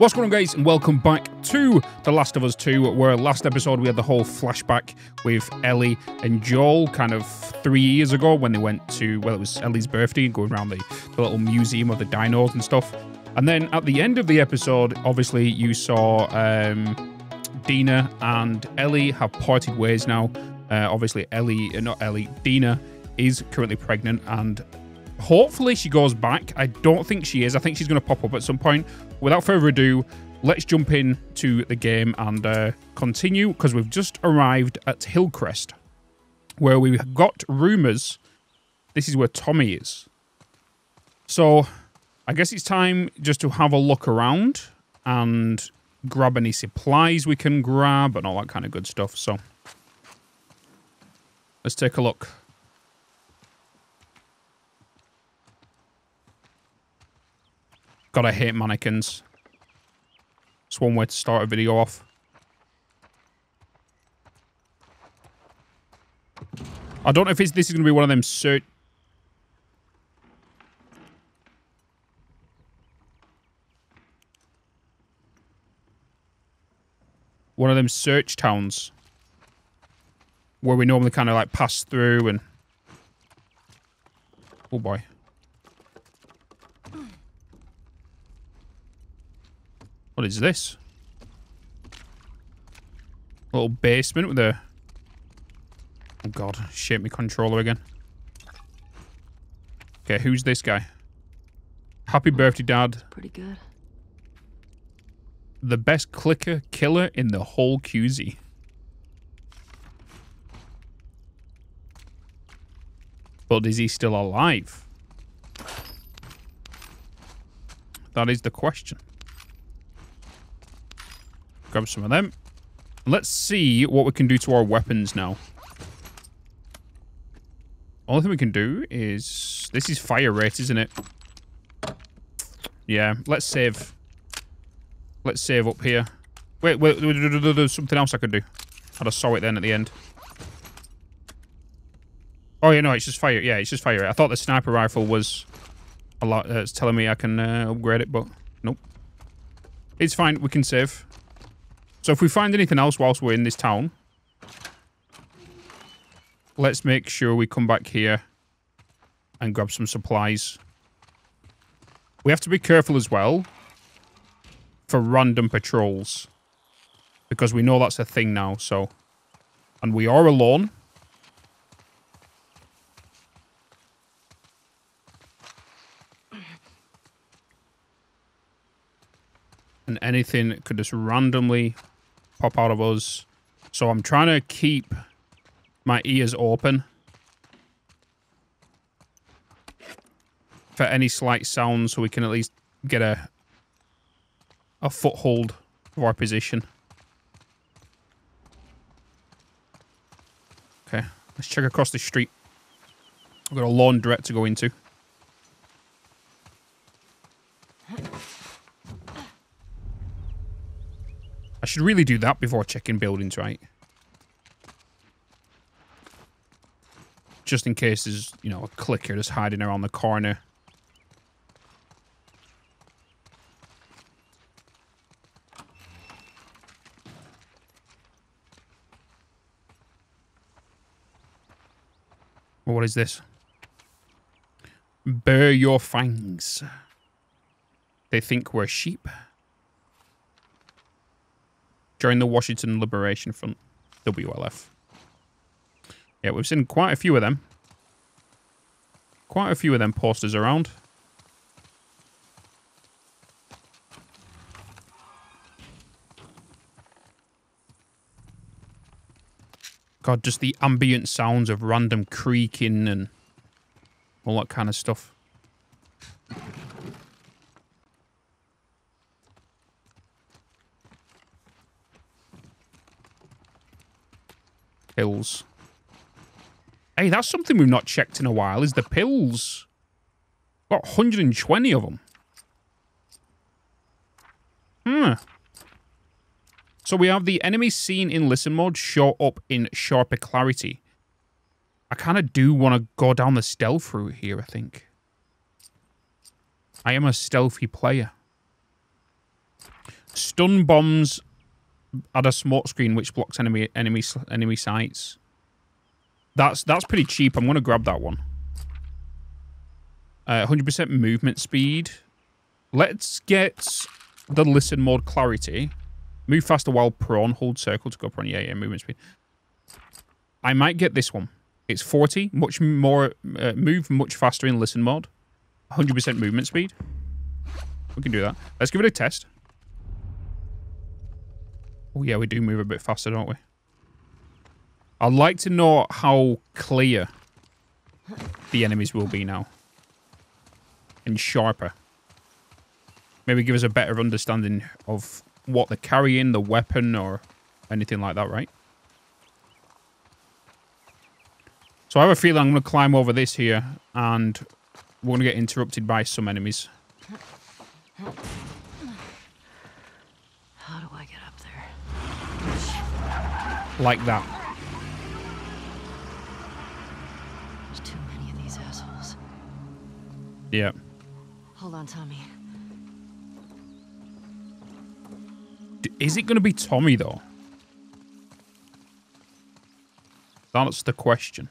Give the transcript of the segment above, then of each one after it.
What's going on guys and welcome back to The Last of Us 2 where last episode we had the whole flashback with Ellie and Joel kind of three years ago when they went to, well it was Ellie's birthday and going around the, the little museum of the dinos and stuff. And then at the end of the episode obviously you saw um, Dina and Ellie have parted ways now. Uh, obviously Ellie, uh, not Ellie, Dina is currently pregnant and hopefully she goes back. I don't think she is. I think she's going to pop up at some point. Without further ado, let's jump in to the game and uh, continue because we've just arrived at Hillcrest where we got rumours this is where Tommy is. So I guess it's time just to have a look around and grab any supplies we can grab and all that kind of good stuff. So let's take a look. God, I hate mannequins. It's one way to start a video off. I don't know if this is going to be one of them search... One of them search towns. Where we normally kind of like pass through and... Oh boy. What is this? A little basement with a... Oh god, shape me controller again. Okay, who's this guy? Happy birthday, Dad. Pretty good. The best clicker killer in the whole QZ. But is he still alive? That is the question. Grab some of them. Let's see what we can do to our weapons now. Only thing we can do is... This is fire rate, isn't it? Yeah, let's save. Let's save up here. Wait, wait, there's something else I could do. I just saw it then at the end. Oh, yeah, no, it's just fire. Yeah, it's just fire. I thought the sniper rifle was a lot. Uh, it's telling me I can uh, upgrade it, but nope. It's fine. We can save. So if we find anything else whilst we're in this town, let's make sure we come back here and grab some supplies. We have to be careful as well for random patrols because we know that's a thing now, so... And we are alone. And anything could just randomly pop out of us. So I'm trying to keep my ears open for any slight sounds so we can at least get a a foothold of our position. Okay, let's check across the street. I've got a laundrette to go into. I should really do that before checking buildings, right? Just in case there's, you know, a clicker just hiding around the corner. what is this? Bear your fangs. They think we're sheep. During the Washington Liberation Front, WLF. Yeah, we've seen quite a few of them. Quite a few of them posters around. God, just the ambient sounds of random creaking and all that kind of stuff. Pills. Hey, that's something we've not checked in a while, is the pills. Got 120 of them. Hmm. So we have the enemy seen in listen mode show up in sharper clarity. I kind of do want to go down the stealth route here, I think. I am a stealthy player. Stun bombs add a smoke screen which blocks enemy enemy enemy sights. That's that's pretty cheap. I'm gonna grab that one. 100% uh, movement speed. Let's get the listen mode clarity. Move faster while prone. Hold circle to go prone. Yeah, yeah, movement speed. I might get this one. It's 40. Much more, uh, move much faster in listen mode. 100% movement speed. We can do that. Let's give it a test. Oh, yeah, we do move a bit faster, don't we? I'd like to know how clear the enemies will be now. And sharper. Maybe give us a better understanding of what they're carrying, the weapon, or anything like that, right? So I have a feeling I'm going to climb over this here, and we're going to get interrupted by some enemies. I get up there? Like that. There's too many of these assholes. Yeah. Hold on, Tommy. Is it going to be Tommy, though? That's the question.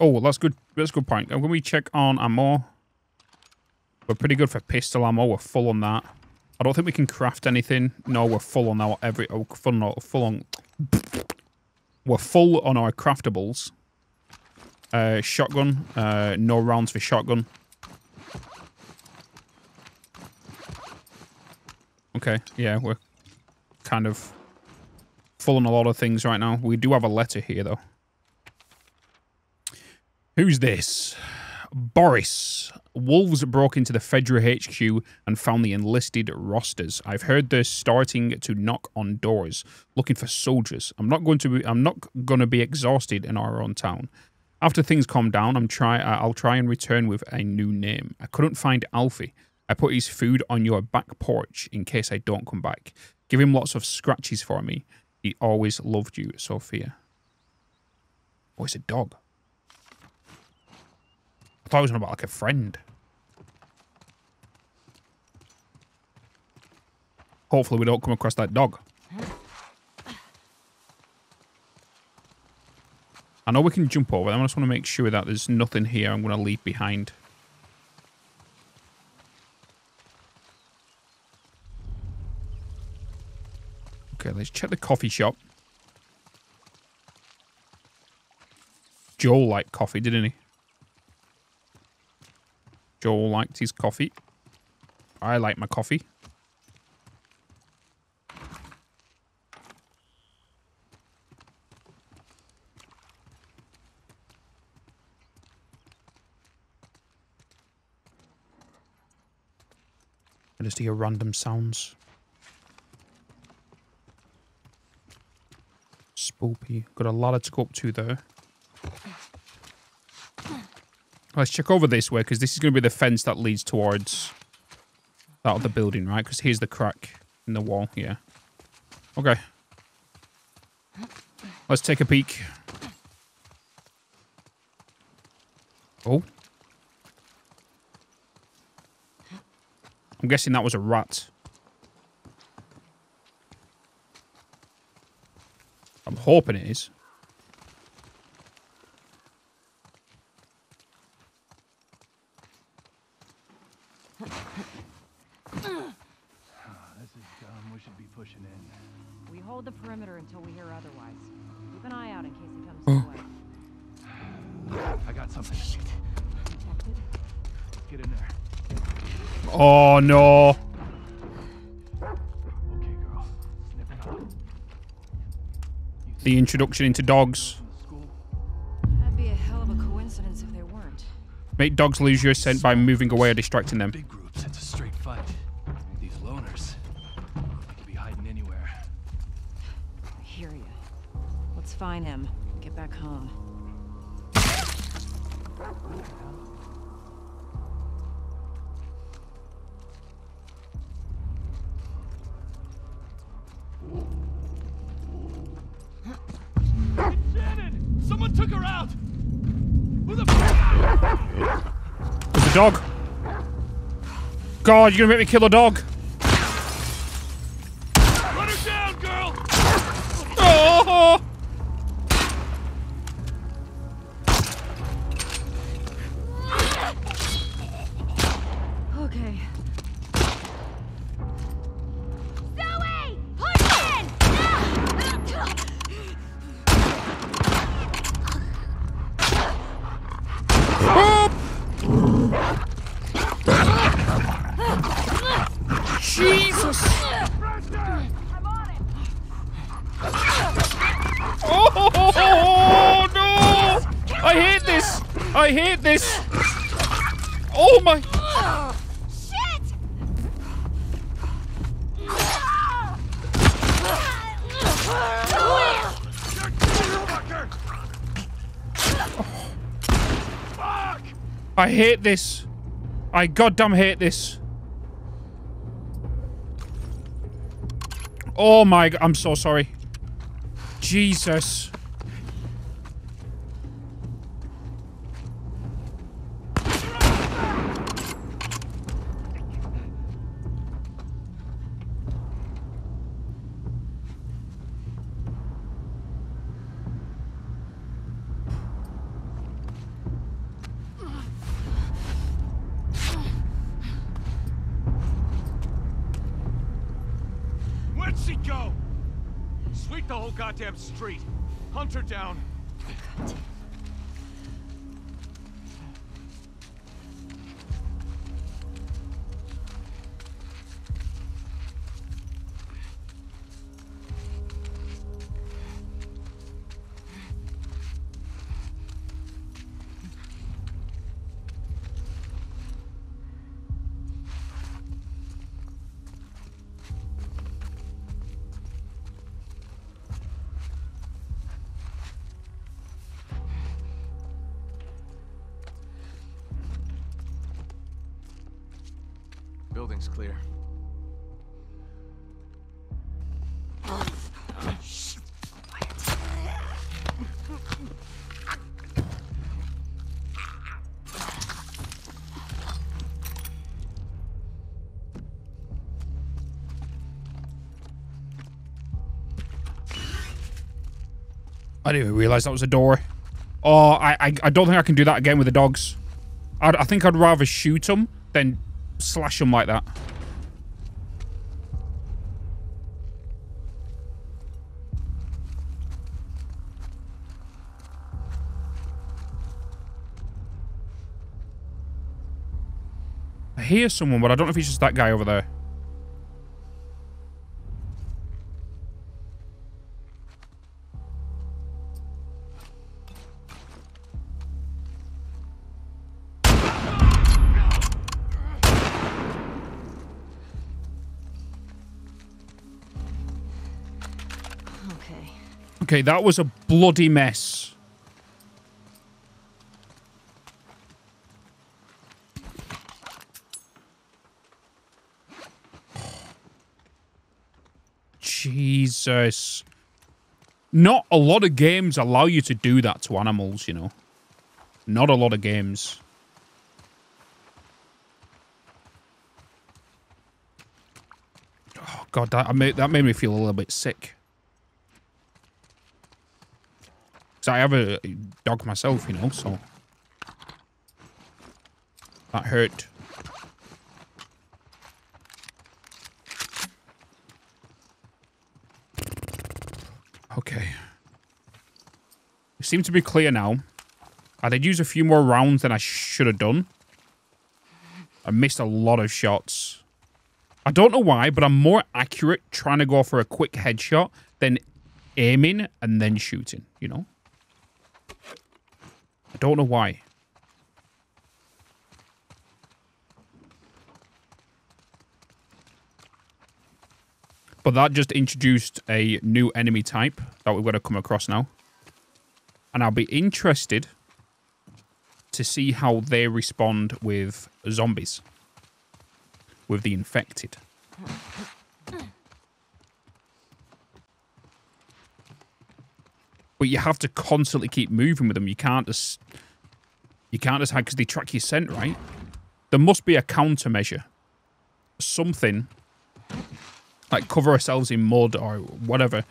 Oh, that's good. That's a good point. When we check on ammo, we're pretty good for pistol ammo. We're full on that. I don't think we can craft anything. No, we're full on that. Every oh, full on, full on. We're full on our craftables. Uh, shotgun. Uh, no rounds for shotgun. Okay, yeah, we're kind of full on a lot of things right now. We do have a letter here, though. Who's this? Boris. Wolves broke into the Fedra HQ and found the enlisted rosters. I've heard they're starting to knock on doors, looking for soldiers. I'm not going to be, I'm not going to be exhausted in our own town. After things calm down, I'm try I'll try and return with a new name. I couldn't find Alfie. I put his food on your back porch in case I don't come back. Give him lots of scratches for me. He always loved you, Sophia. Oh, it's a dog. I thought it was about like a friend. Hopefully we don't come across that dog. I know we can jump over them. I just want to make sure that there's nothing here I'm going to leave behind. Okay, let's check the coffee shop. Joel liked coffee, didn't he? Joel liked his coffee. I like my coffee. I just hear random sounds. Spoopy. Got a lot to go up to there. Let's check over this way, because this is going to be the fence that leads towards that other building, right? Because here's the crack in the wall, yeah. Okay. Let's take a peek. Oh. I'm guessing that was a rat. I'm hoping it is. No. Okay, girl. Snip it out. The introduction into dogs. That'd be a hell of a coincidence if they weren't. Make dogs lose your scent by moving away or distracting them. Someone took her out! Who the There's a dog. God, you're gonna make me kill a dog. I hate this. I goddamn hate this. Oh my! I'm so sorry. Jesus. Building's clear. I didn't even realize that was a door. Oh, I, I, I don't think I can do that again with the dogs. I'd, I think I'd rather shoot them than slash them like that. I hear someone, but I don't know if it's just that guy over there. Okay, that was a bloody mess. Jesus. Not a lot of games allow you to do that to animals, you know. Not a lot of games. Oh god, that that made me feel a little bit sick. Because I have a dog myself, you know, so. That hurt. Okay. We seem to be clear now. I did use a few more rounds than I should have done. I missed a lot of shots. I don't know why, but I'm more accurate trying to go for a quick headshot than aiming and then shooting, you know? I don't know why. But that just introduced a new enemy type that we're going to come across now. And I'll be interested to see how they respond with zombies. With the infected. But you have to constantly keep moving with them. You can't just you can't just hide because they track your scent, right? There must be a countermeasure, something like cover ourselves in mud or whatever.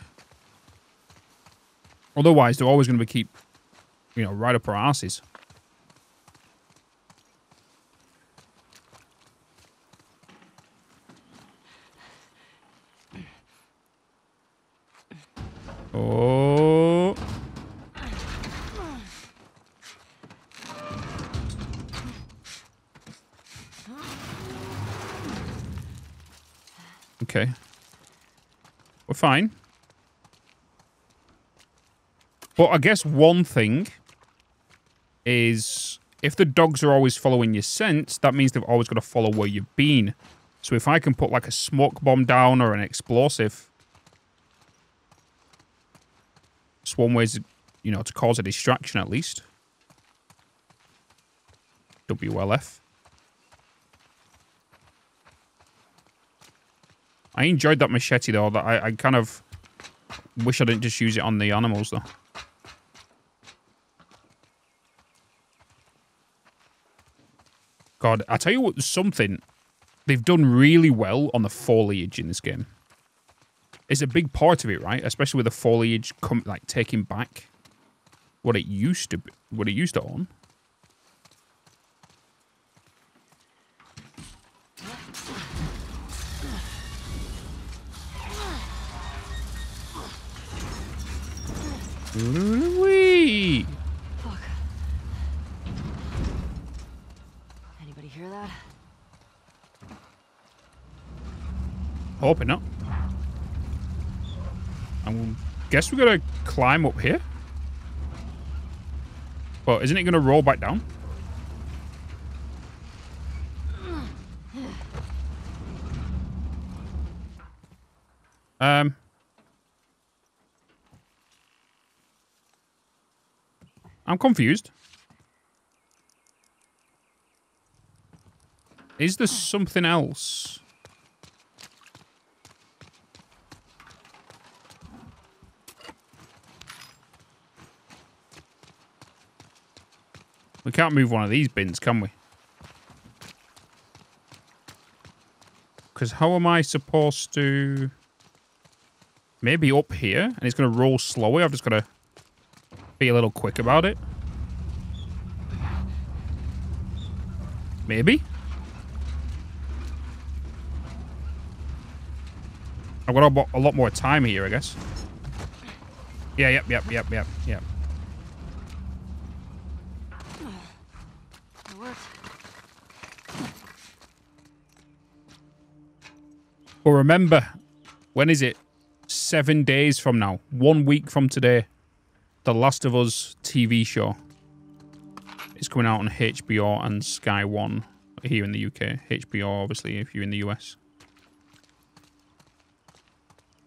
Otherwise, they're always going to be keep, you know, right up our asses. Oh. Okay. We're fine. But I guess one thing is if the dogs are always following your scent, that means they've always got to follow where you've been. So if I can put like a smoke bomb down or an explosive, it's one way, you know, to cause a distraction at least. WLF. I enjoyed that machete though. That I, I kind of wish I didn't just use it on the animals though. God, I tell you what, something they've done really well on the foliage in this game. It's a big part of it, right? Especially with the foliage come like taking back what it used to be, what it used to own. Wee. Fuck. Anybody hear that? Hoping not. I guess we gotta climb up here. But isn't it gonna roll back down? Um. I'm confused. Is there something else? We can't move one of these bins, can we? Because how am I supposed to... Maybe up here, and it's going to roll slowly. I've just got to be a little quick about it. Maybe? I've got a, lot more time here, I guess. Yeah, yep, yep, yep, yep, yep. But remember, when is it? Seven days from now. One week from today. The Last of Us TV show. is coming out on HBO and Sky One here in the UK. HBO, obviously, if you're in the US.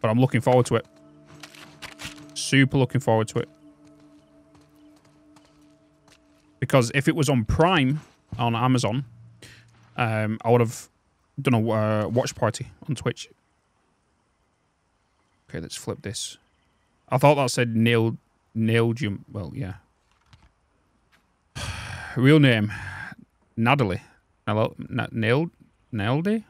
But I'm looking forward to it. Super looking forward to it. Because if it was on Prime on Amazon, um, I would have done a uh, watch party on Twitch. Okay, let's flip this. I thought that said nailed nailed you. Well, yeah. Real name, Natalie. Hello, Na- nailed Naldy.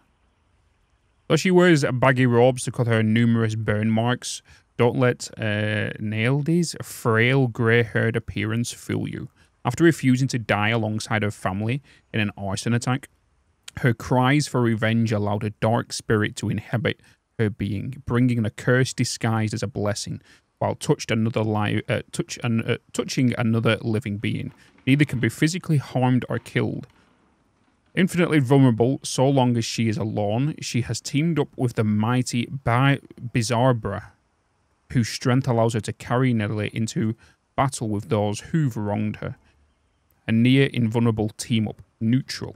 Though she wears baggy robes to cover her numerous burn marks, don't let uh, Naildy's frail grey-haired appearance fool you. After refusing to die alongside her family in an arson attack, her cries for revenge allowed a dark spirit to inhabit her being, bringing a curse disguised as a blessing, while touched another li- uh, touch an, uh, touching another living being. Neither can be physically harmed or killed. Infinitely vulnerable, so long as she is alone, she has teamed up with the mighty Bi- Bizarbra, whose strength allows her to carry Nelly into battle with those who've wronged her. A near invulnerable team up, neutral.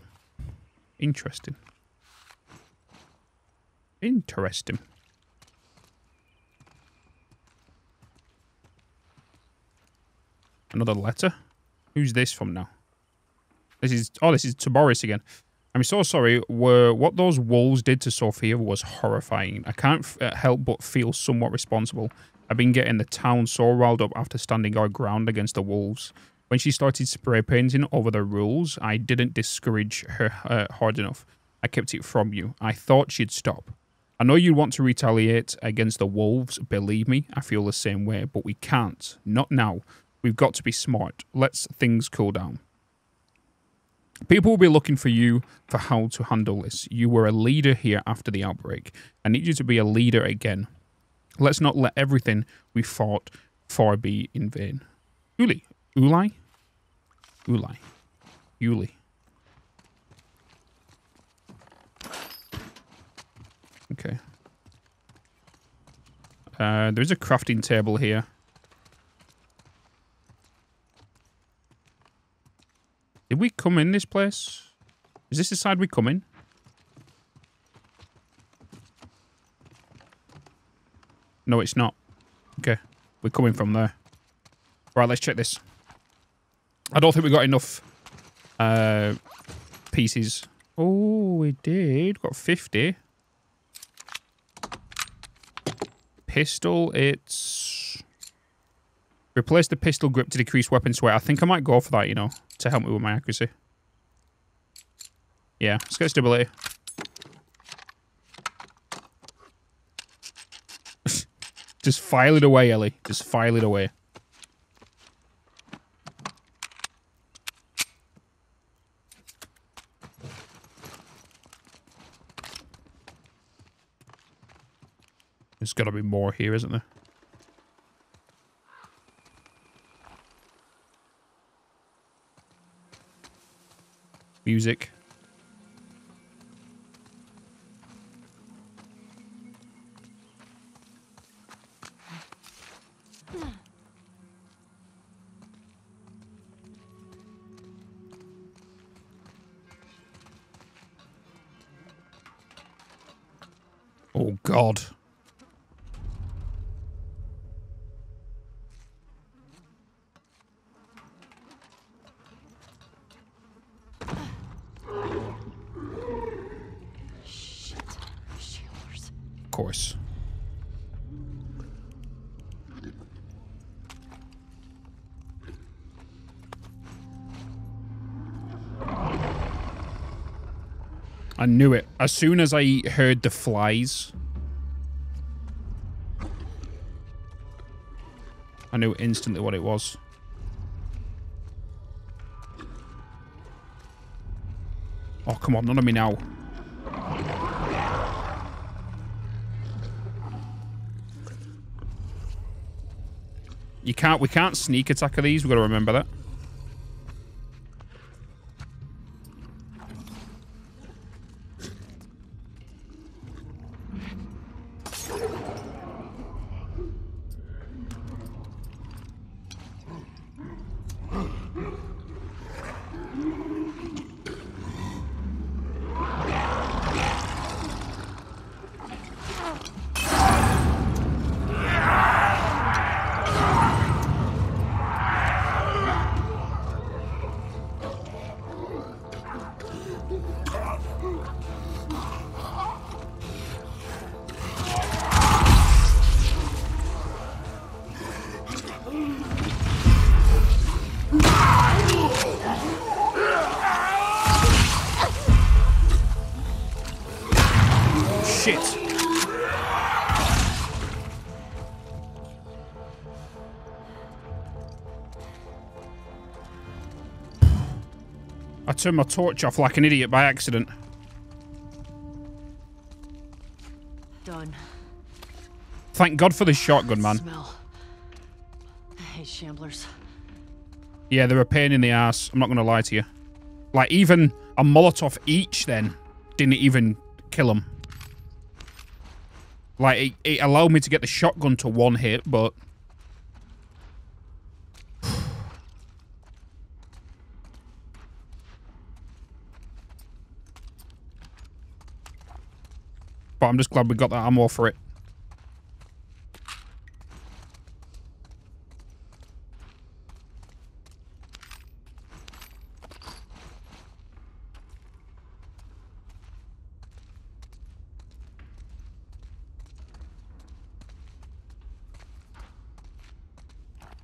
Interesting. Interesting. Another letter? Who's this from now? This is... Oh, this is to Boris again. I'm so sorry. Were what those wolves did to Sophia was horrifying. I can't uh, help but feel somewhat responsible. I've been getting the town so riled up after standing our ground against the wolves. When she started spray painting over the rules, I didn't discourage her uh, hard enough. I kept it from you. I thought she'd stop. I know you want to retaliate against the wolves. Believe me, I feel the same way, but we can't. Not now. We've got to be smart. Let's things cool down. People will be looking for you for how to handle this. You were a leader here after the outbreak. I need you to be a leader again. Let's not let everything we fought for be in vain. Uli. Uli? Uli. Uli. Okay. Uh, there's a crafting table here. Did we come in this place? Is this the side we come in? No, it's not. Okay. We're coming from there. Right, let's check this. I don't think we got enough uh, pieces. Oh, we did. Got 50. Pistol, it's... Replace the pistol grip to decrease weapon sweat. I think I might go for that, you know, to help me with my accuracy. Yeah, let's get stability. Just file it away, Ellie. Just file it away. There's got to be more here, isn't there? Music. Oh, God. Shit. Shamblers. Of course. I knew it. As soon as I heard the flies, I knew instantly what it was. Oh, come on, none of me now. You can't. We can't sneak attack of these. We've got to remember that. I turned my torch off like an idiot by accident. Done. Thank God for the shotgun, man. Smell. I hate shamblers. Yeah, they're a pain in the ass. I'm not going to lie to you. Like, even a Molotov each then didn't even kill them. Like, it, it allowed me to get the shotgun to one hit, but... But I'm just glad we got that ammo for it.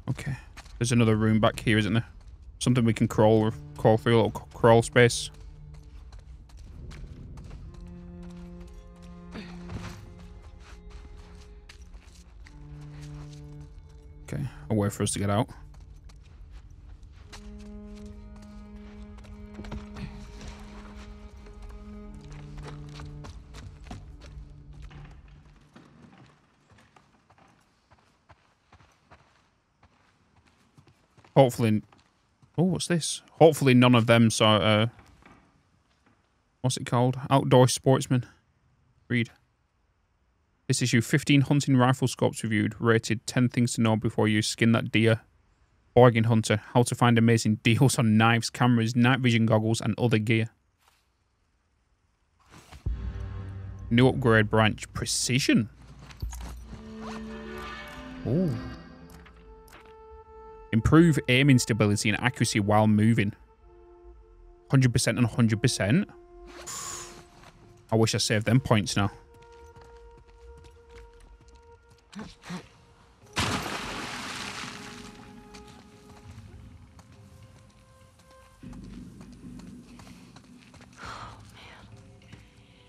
Okay. There's another room back here, isn't there? Something we can crawl crawl through, a little crawl space. A way for us to get out. Hopefully, oh, what's this? Hopefully, none of them saw. Uh, what's it called? Outdoor sportsman. Read. This issue: 15 hunting rifle scopes reviewed, rated 10 things to know before you skin that deer. Bargain hunter: How to find amazing deals on knives, cameras, night vision goggles, and other gear. New upgrade branch: precision. Ooh. Improve aiming stability and accuracy while moving. 100% and 100%. I wish I saved them points now.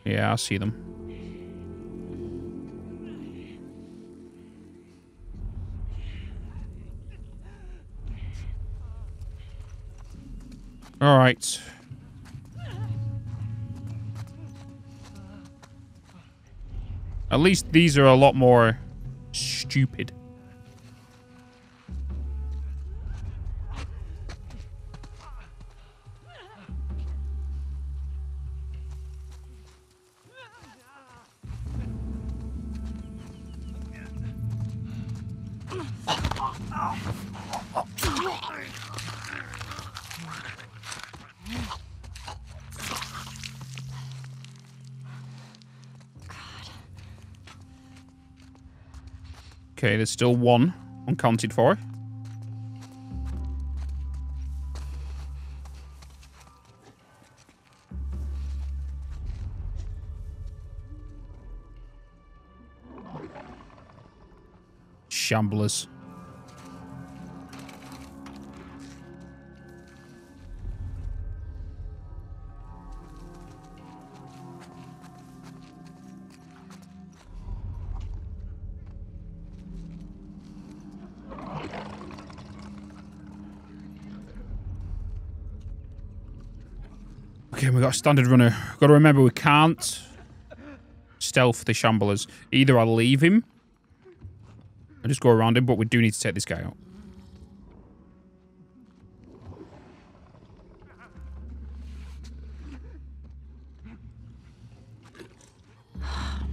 Yeah, I see them. All right. At least these are a lot more stupid. There's still one uncounted for. Shamblers. Standard runner. Got to remember we can't stealth the shamblers. Either I leave him I just go around him, but we do need to take this guy out.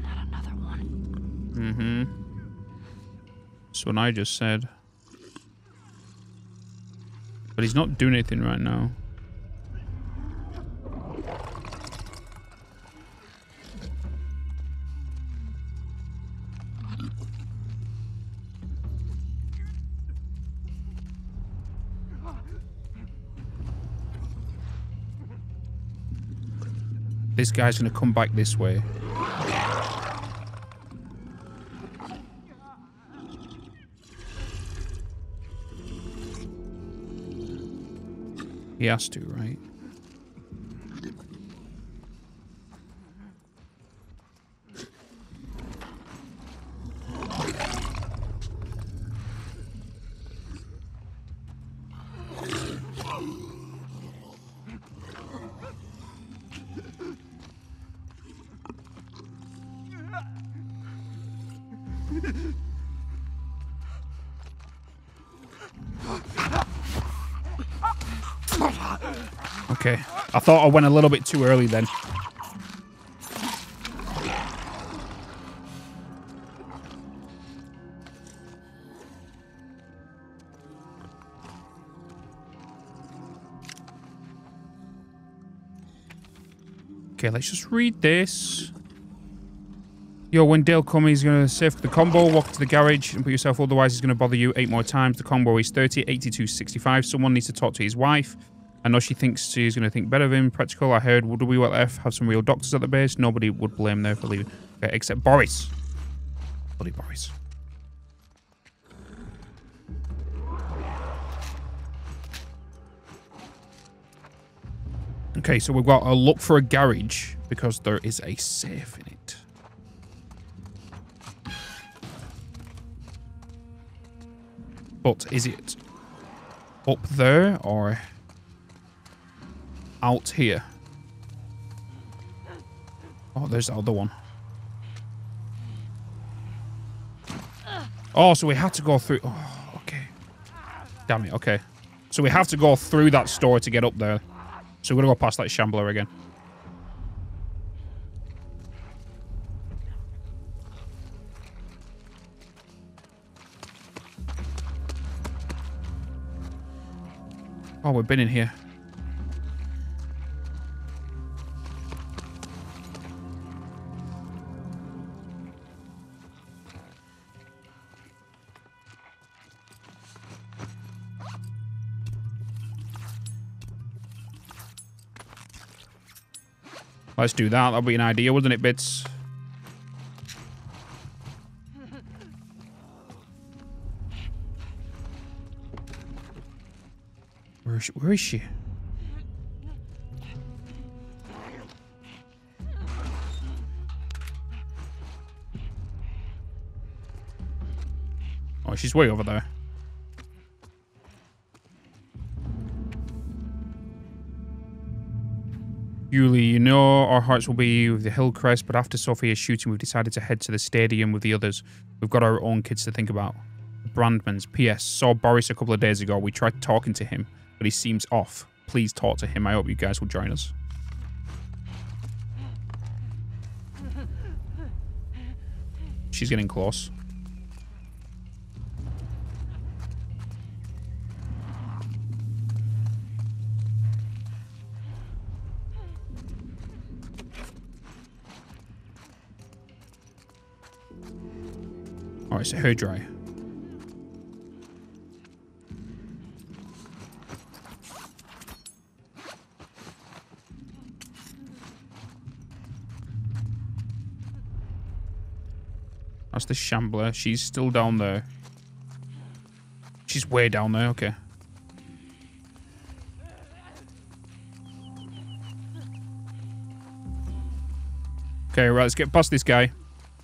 Not another one. Mm-hmm. That's what I just said. But he's not doing anything right now. This guy's going to come back this way. He has to, right? Thought I went a little bit too early then. Okay, let's just read this. Yo, when Dale comes, he's going to save the combo, walk to the garage and put yourself, otherwise he's going to bother you eight more times. The combo is 30, 82, 65. Someone needs to talk to his wife. I know she thinks she's going to think better of him. Practical, I heard would WLF have some real doctors at the base. Nobody would blame them for leaving. Okay, except Boris. Bloody Boris. Okay, so we've got a look for a garage because there is a safe in it. But is it up there or out here? Oh, there's the other one. Oh, so we had to go through. Oh, okay. Damn it. Okay. So we have to go through that store to get up there. So we're going to go past that shambler again. Oh, we've been in here. Let's do that. That'll be an idea, wouldn't it, Bitz? Where is she? Where is she? Oh, she's way over there. Yuli, know our hearts will be with the Hillcrest, but after Sophia's shooting, we've decided to head to the stadium with the others. We've got our own kids to think about. Brandmans. P.S. Saw Boris a couple of days ago. We tried talking to him, but he seems off. Please talk to him. I hope you guys will join us. She's getting close. Oh, it's a hair dryer. That's the shambler. She's still down there. She's way down there. Okay. Okay, right. Let's get past this guy.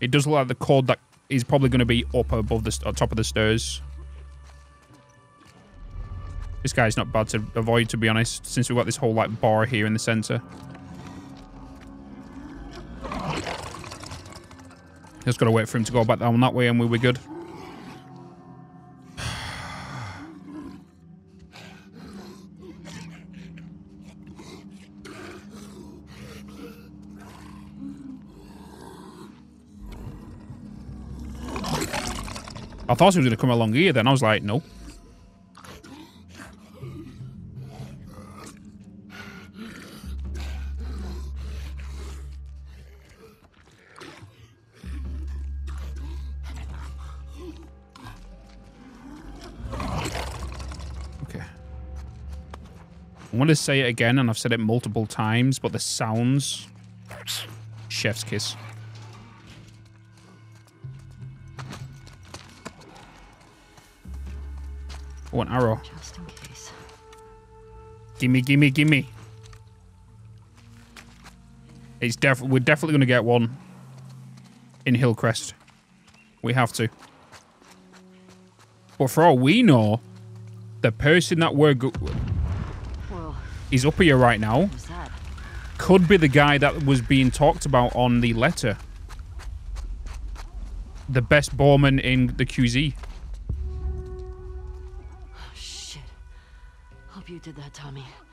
It does look like the cord that is probably going to be up above the top of the stairs. This guy's not bad to avoid, to be honest, since we've got this whole like bar here in the center. Just got to wait for him to go back down that way and we'll be good. I thought he was going to come along here then. I was like, no. I want to say it again, and I've said it multiple times, but the sounds... Chef's kiss. Oh, an arrow. Just in case. Gimme, gimme, gimme. It's def we're definitely going to get one in Hillcrest. We have to. But for all we know, the person that we're go Whoa, is up here right now what was that? could be the guy that was being talked about on the letter. The best bowman in the QZ. Did that, Tommy.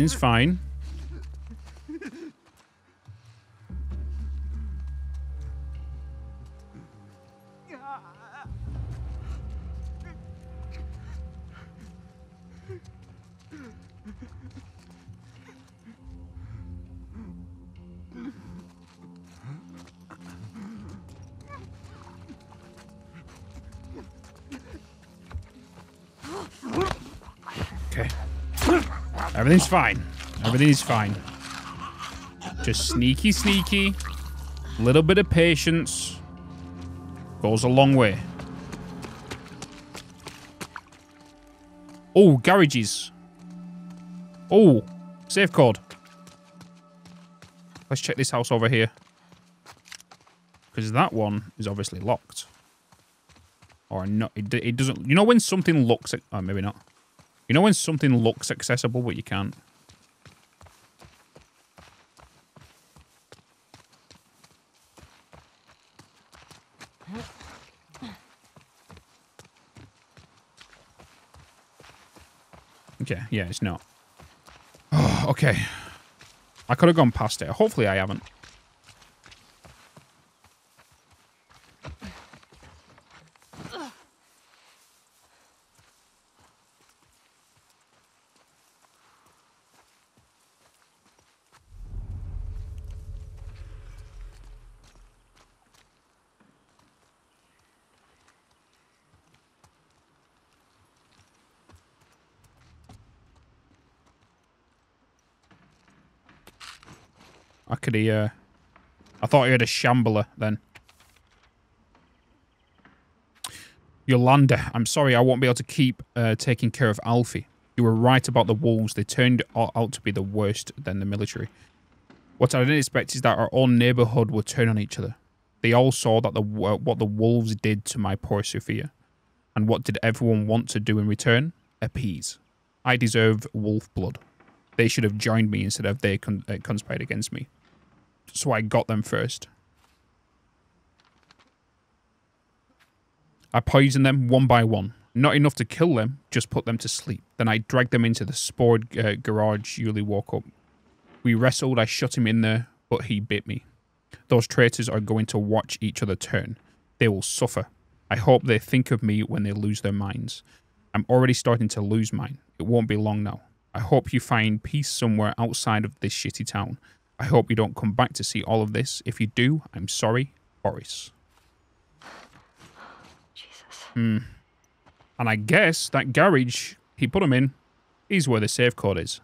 Everything's fine. Everything's fine. Everything's fine. Just sneaky, sneaky. Little bit of patience. Goes a long way. Oh, garages. Oh, safe code. Let's check this house over here. Because that one is obviously locked. Or not. It, it doesn't... You know when something looks... Oh, maybe not. You know when something looks accessible, but you can't? Okay, yeah, it's not. Oh, okay. I could have gone past it. Hopefully I haven't. I could he, uh... I thought he had a shambler then. Yolanda, I'm sorry I won't be able to keep uh, taking care of Alfie. You were right about the wolves. They turned out to be the worst than the military. What I didn't expect is that our own neighborhood would turn on each other. They all saw that the uh, what the wolves did to my poor Sophia. And what did everyone want to do in return? Appease. I deserve wolf blood. They should have joined me instead of they con- uh, conspired against me. So I got them first. I poisoned them one by one. Not enough to kill them, just put them to sleep. Then I dragged them into the spored uh, garage Yuli woke up. We wrestled, I shut him in there, but he bit me. Those traitors are going to watch each other turn. They will suffer. I hope they think of me when they lose their minds. I'm already starting to lose mine. It won't be long now. I hope you find peace somewhere outside of this shitty town. I hope you don't come back to see all of this. If you do, I'm sorry, Boris. Jesus. Hmm. And I guess that garage he put him in is where the safe code is.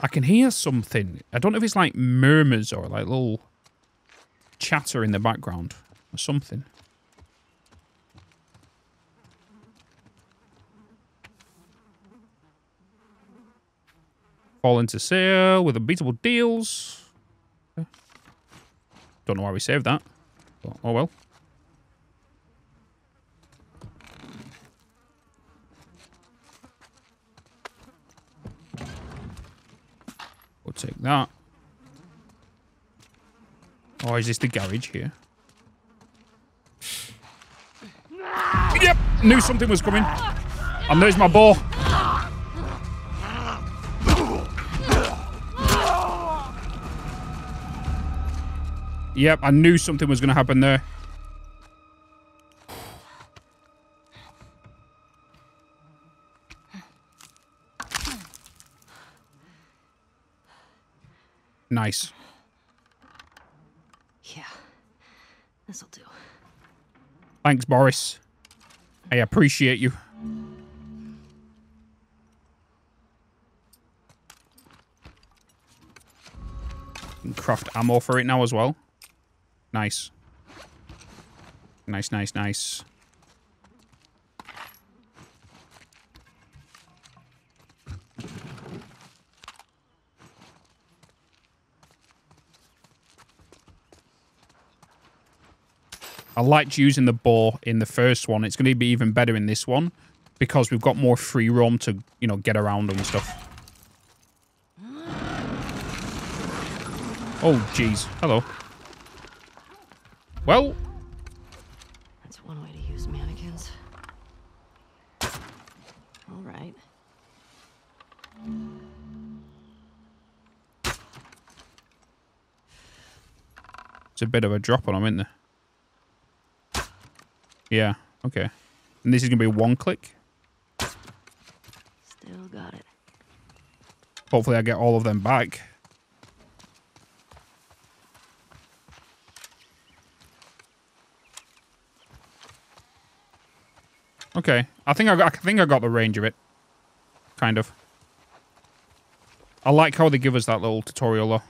I can hear something. I don't know if it's like murmurs or like little chatter in the background or something. Fall into sale with unbeatable deals. Don't know why we saved that. But, oh well. We'll take that. Oh, is this the garage here? Yep, knew something was coming. And there's my ball. Yep, I knew something was going to happen there. Nice. Yeah. This'll do. Thanks, Boris. I appreciate you. Craft ammo for it now as well. Nice. Nice, nice, nice. I liked using the bow in the first one. It's going to be even better in this one because we've got more free roam to, you know, get around and stuff. Oh, jeez. Hello. Well. That's one way to use mannequins. All right. It's a bit of a drop on them, isn't it? Yeah, okay. And this is going to be one click? Still got it. Hopefully I get all of them back. Okay. I think I got I think I got the range of it. Kind of. I like how they give us that little tutorial though.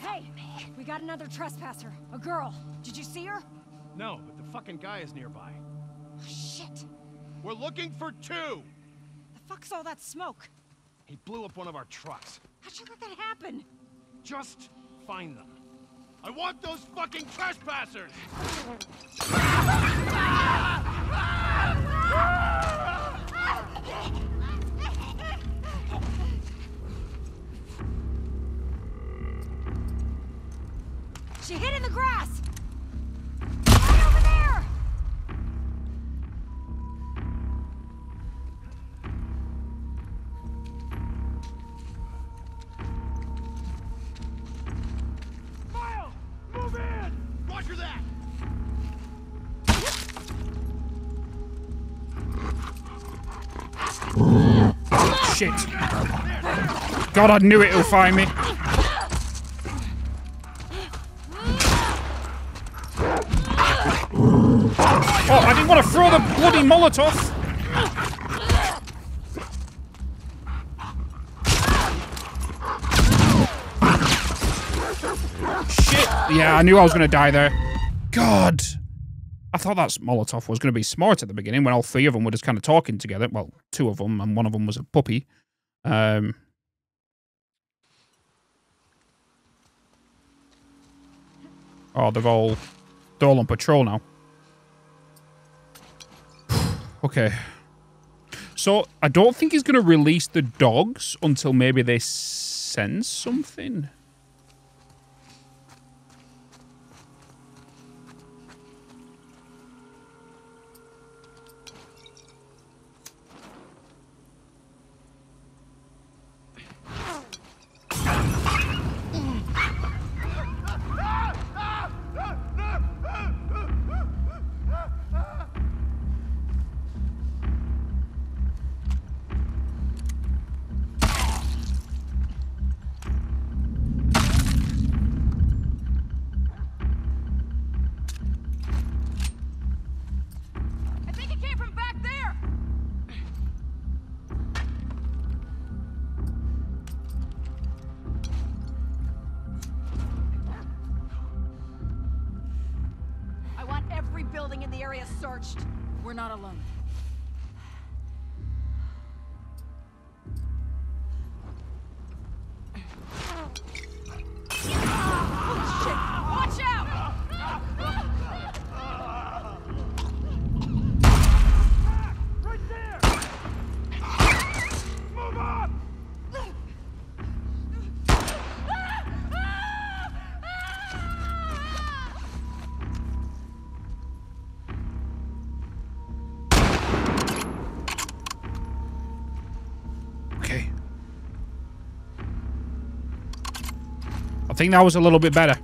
Hey, we got another trespasser. A girl. Did you see her? No, but the fucking guy is nearby. Oh, Shit. We're looking for two! The fuck's all that smoke? He blew up one of our trucks. How'd you let that happen? Just find them. I want those fucking trespassers! Shit. God, I knew it'll find me. Oh, I didn't want to throw the bloody Molotov. Shit. Yeah, I knew I was going to die there. God. Thought that Molotov was going to be smart at the beginning when all three of them were just kind of talking together. Well, two of them, and one of them was a puppy. Um, oh, they're all they're all on patrol now. okay. So I don't think he's going to release the dogs until maybe they sense something. Area searched. We're not alone. Think that was a little bit better.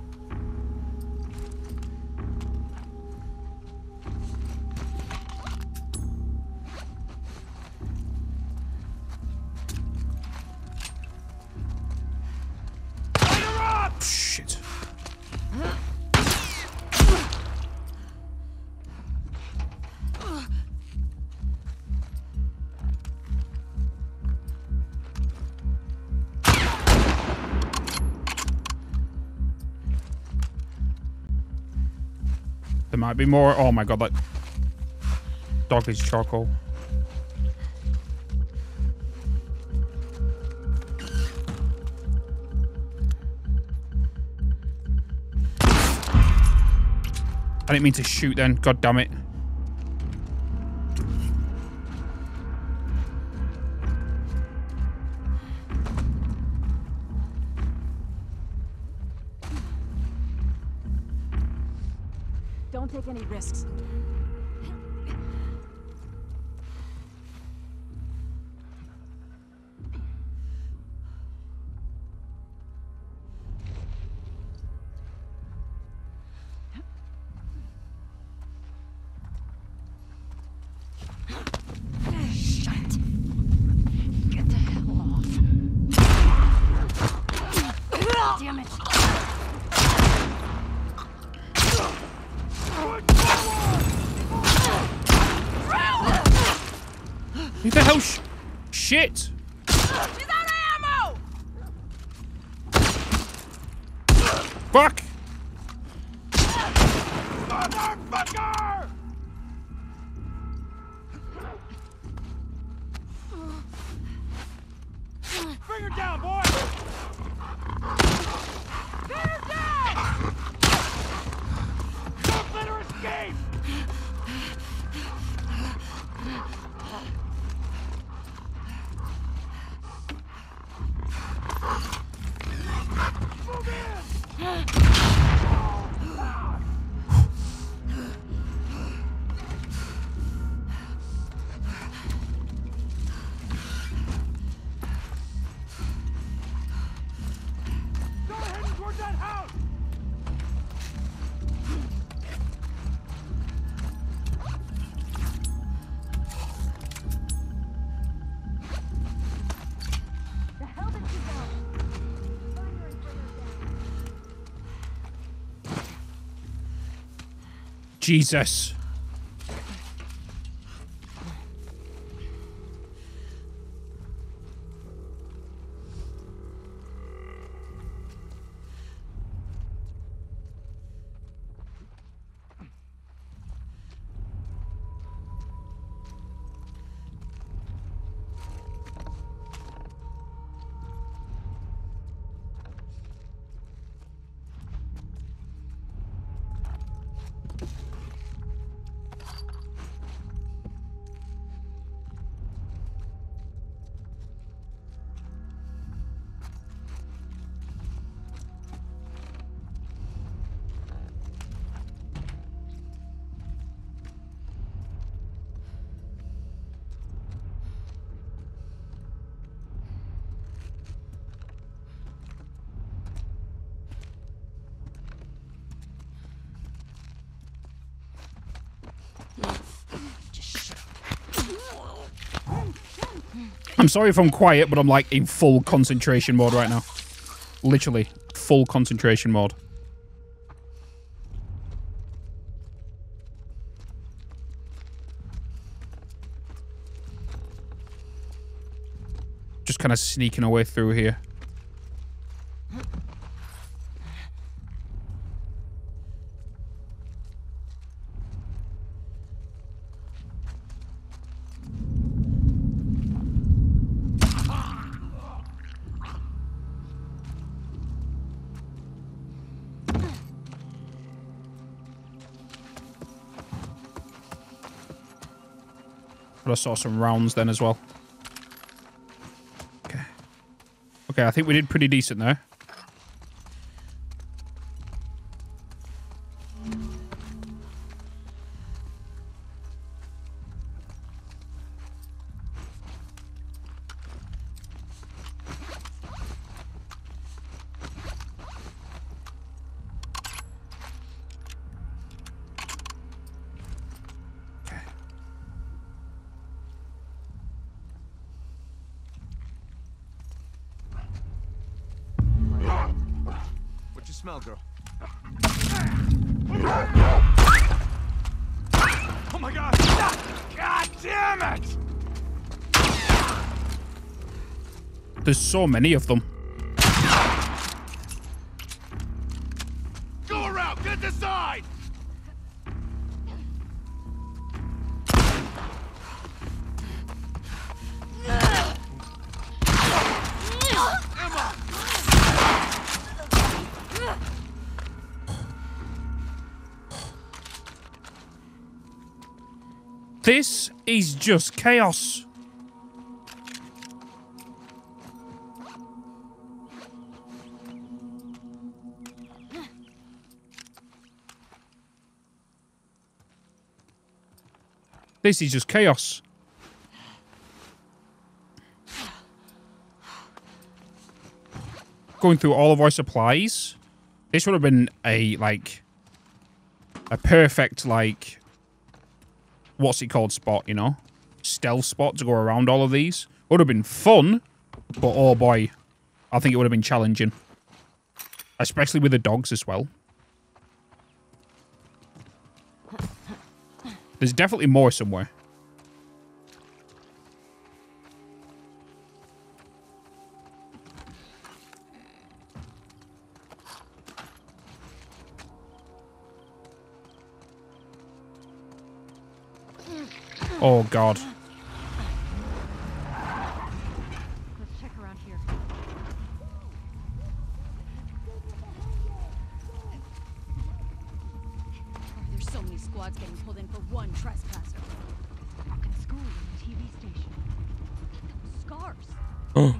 Be more. Oh my god, that dog is charcoal. I didn't mean to shoot then. God damn it. Who the hell? Sh shit! She's out of ammo! Fuck! Jesus. I'm sorry if I'm quiet, but I'm like in full concentration mode right now. Literally, full concentration mode. Just kind of sneaking away through here. Saw some rounds then as well. Okay. Okay, I think we did pretty decent there. Smell, girl? Oh my god! God damn it! There's so many of them. Just chaos. This is just chaos. Going through all of our supplies. This would have been a, like, a perfect, like, what's it called spot, you know? stealth spot to go around all of these. Would have been fun, but oh boy, I think it would have been challenging. Especially with the dogs as well. There's definitely more somewhere. Oh, God. Here!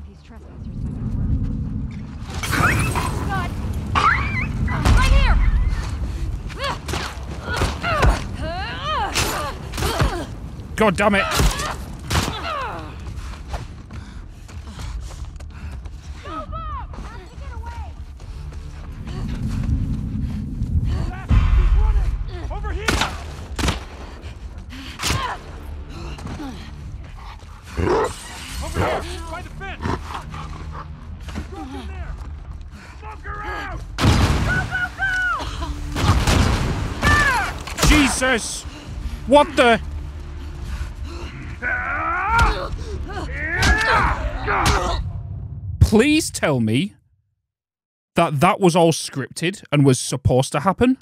God damn it. What the? Please tell me that that was all scripted and was supposed to happen.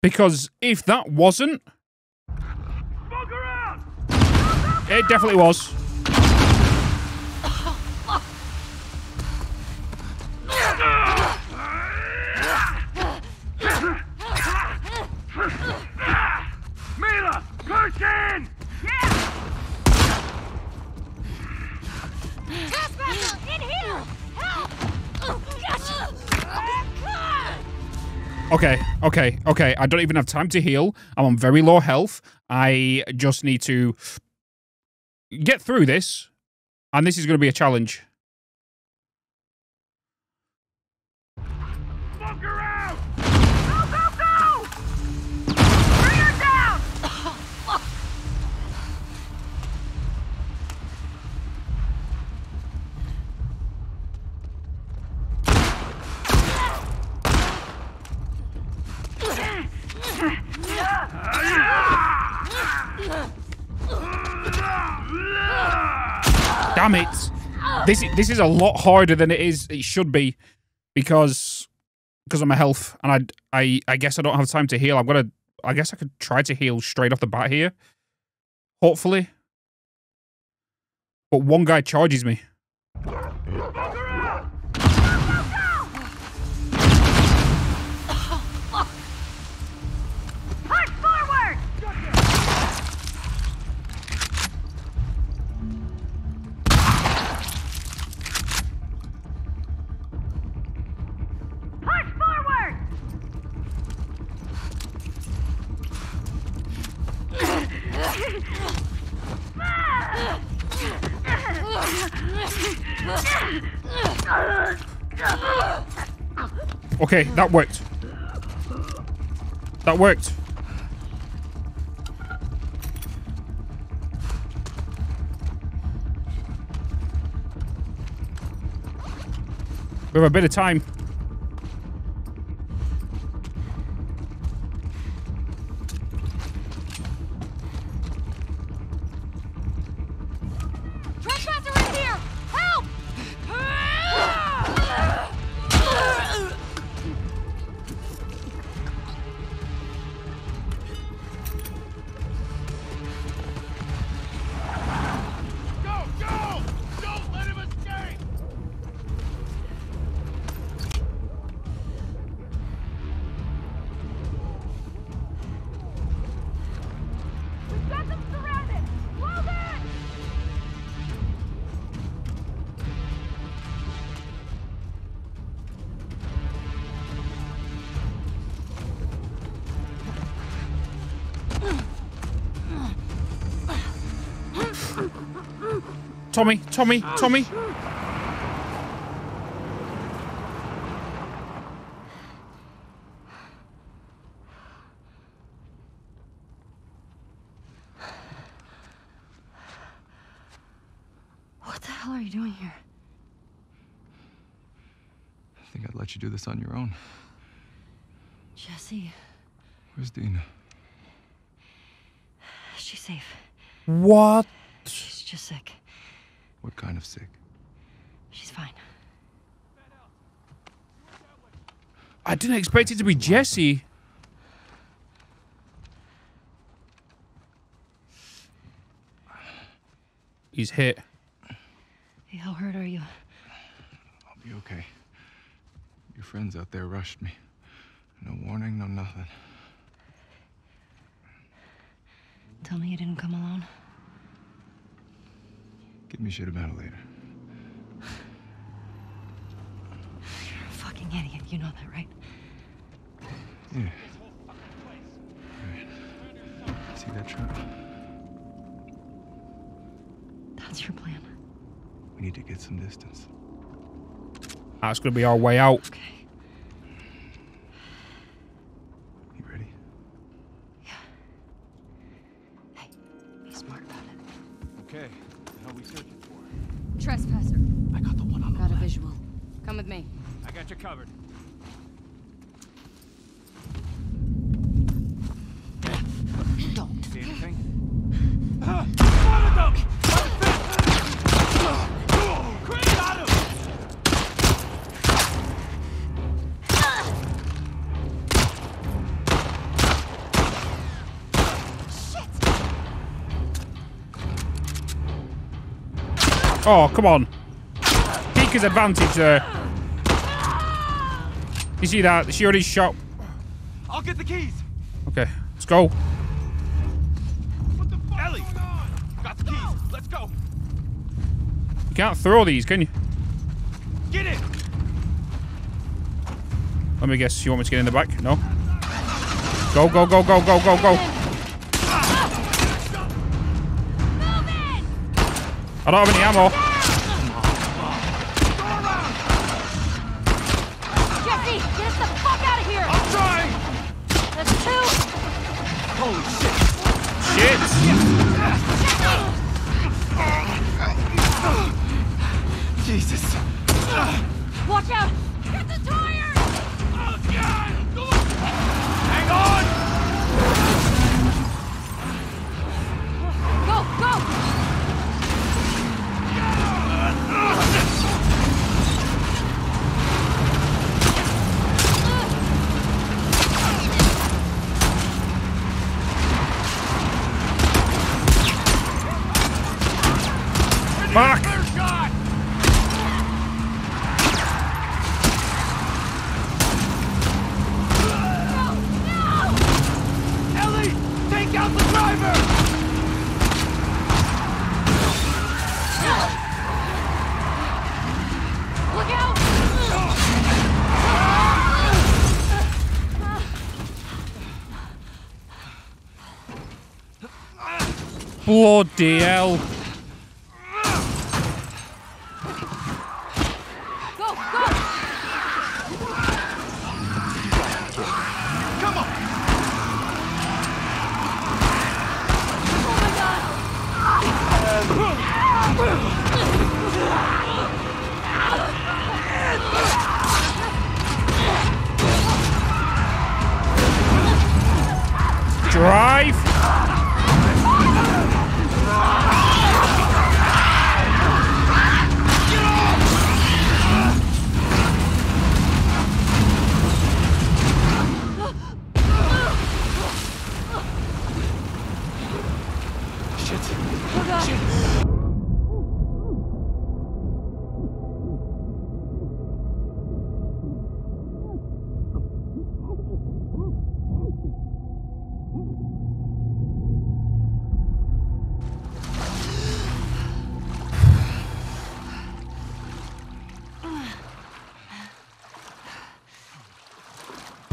Because if that wasn't, Smoke her out! it definitely was. In! Trespasser! In here! Okay, okay, okay. I don't even have time to heal. I'm on very low health. I just need to get through this, and this is going to be a challenge. Damn it! This this is a lot harder than it is. It should be because because of my health, and I I I guess I don't have time to heal. I'm gonna. I guess I could try to heal straight off the bat here. Hopefully. But one guy charges me. Okay, that worked. That worked. We have a bit of time. Tommy, Tommy, Tommy. What the hell are you doing here? I think I'd let you do this on your own. Jesse, Where's Dina? she's safe. What? She's just sick. What kind of sick? She's fine. I didn't expect it to be Jesse. He's hit. Hey, how hurt are you? I'll be okay. Your friends out there rushed me. No warning, no nothing. Tell me you didn't come alone. Give me shit about it later. You're a fucking idiot. You know that, right? Yeah. Right. See that truck? That's your plan. We need to get some distance. That's going to be our way out. Okay. Oh, come on. Take his advantage there. You see that? She already shot. I'll get the keys! Okay, let's go. What the fuck Ellie! Got the keys! Let's go! You can't throw these, can you? Get it. Let me guess. You want me to get in the back? No? Go, go, go, go, go, go, go. I don't have any ammo. Bloody hell.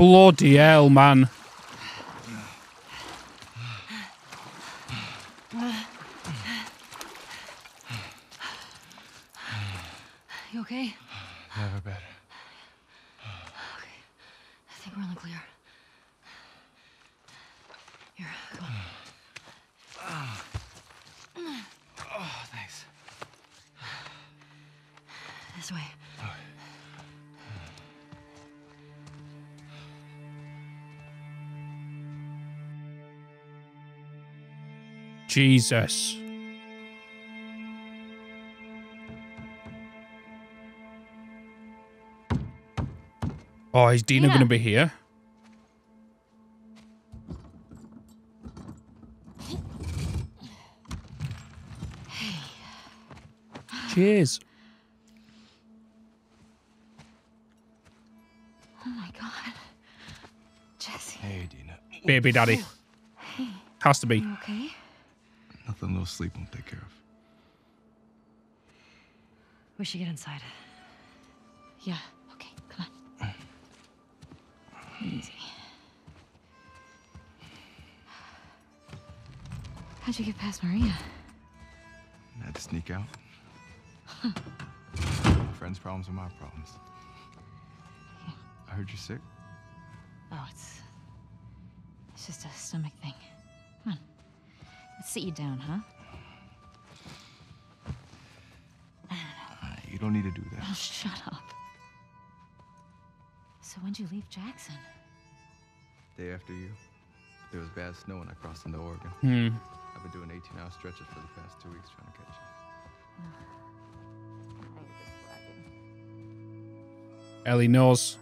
Bloody hell, man. Jesus. Oh, is Dina Dina. going to be here? Cheers. Oh my god. Jesse, Hey, Dina. Baby daddy. Has to be. you okay? Nothing a little sleep won't take care of. We should get inside. Yeah, okay, come on. Easy. How'd you get past Maria? I had to sneak out. Friends' problems are my problems. I heard you're sick. Oh, it's. It's just a stomach thing. Come on. Let's sit you down, huh? Uh, you don't need to do that. Oh, shut up. So when'd you leave Jackson? Day after you, there was bad snow when I crossed into Oregon. Hmm. I've been doing 18-hour stretches for the past two weeks trying to catch you. Ellie knows.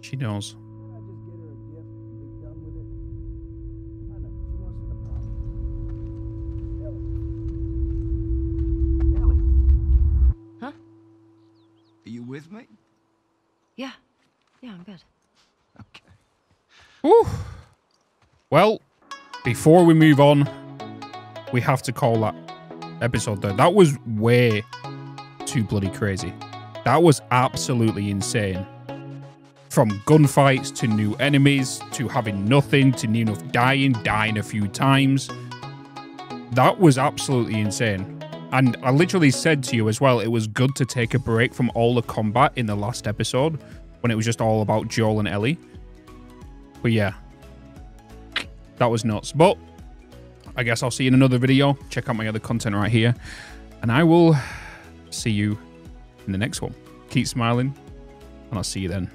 She knows. Well, before we move on, we have to call that episode there. That was way too bloody crazy. That was absolutely insane. From gunfights to new enemies to having nothing to enough dying, dying a few times. That was absolutely insane. And I literally said to you as well, it was good to take a break from all the combat in the last episode when it was just all about Joel and Ellie. But yeah, that was nuts. But I guess I'll see you in another video. Check out my other content right here. And I will see you in the next one. Keep smiling, and I'll see you then.